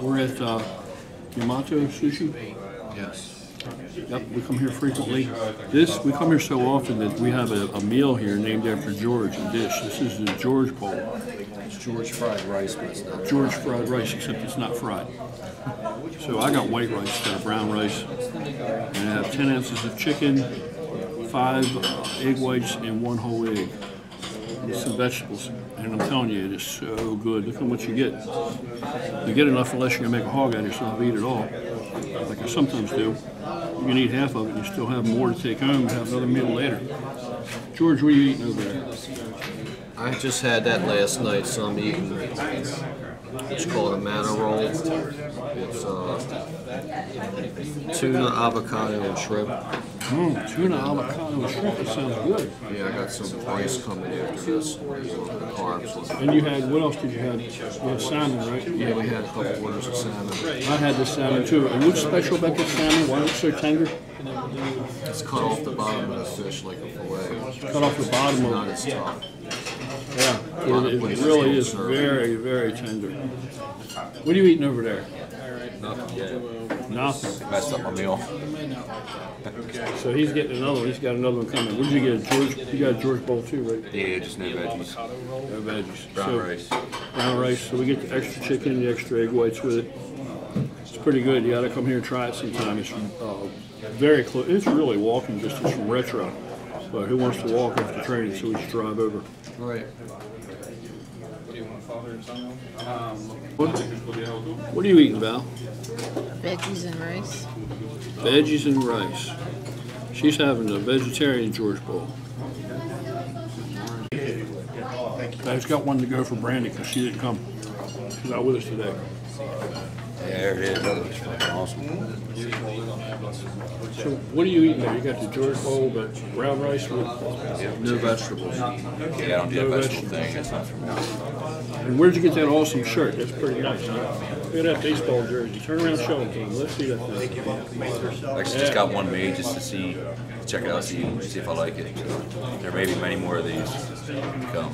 We're at uh, Yamato Sushi. Yes. Yep, we come here frequently. This, we come here so often that we have a, a meal here named after George, a dish. This is the George Bowl. It's George fried rice, but it's not. George fried rice, except it's not fried. So I got white rice instead of brown rice. And I have 10 ounces of chicken, five uh, egg whites, and one whole egg. And some vegetables. And I'm telling you, it is so good. Look at what you get. You get enough unless you're going to make a hog out of yourself, eat it all. Like I sometimes do. You can eat half of it and you still have more to take home and have another meal later. George, what are you eating over there? I just had that last night, so I'm eating. It's called a manna roll. It's uh, tuna, avocado, and shrimp. Mm, tuna avocado and shrimp. That sounds good. Yeah, I got some rice coming after this. Carbs. And you had, what else did you have? You had salmon, right? Yeah, we had a couple orders of salmon. I had the salmon too. And what's special about the salmon? Why is it so tender? It's cut off the bottom of the fish like a fillet. Cut off the bottom Not of as tough. It, it really is very, very tender. What are you eating over there? Nothing. Nothing. Messed up my meal. So he's getting another one. He's got another one coming. What did you get? George? You got a George Bowl too, right? Yeah, just no veggies. No veggies. Brown So- rice. Brown rice. So we get the extra chicken, the extra egg whites with it. It's pretty good. You got to come here and try it sometime. It's uh, very close. It's really walking distance from Retro. But who wants to walk after training? So we should drive over. Right. What, what are you eating, Val? Veggies and rice. Veggies and rice. She's having a vegetarian George Bowl. I just got one to go for Brandy because she didn't come. She's not with us today. Yeah, there it is. That looks fucking awesome. So what are you eating there? You got the George Bowl, but brown rice with, No vegetables. Yeah, I don't do No that vegetable vegetables. thing. That's not for me. and where'd you get that awesome shirt? That's pretty nice, huh? Look at that baseball jersey. Turn around, show them. Let's see that thing. I actually just got one made just to see, check it out, see, see if I like it. There may be many more of these to come.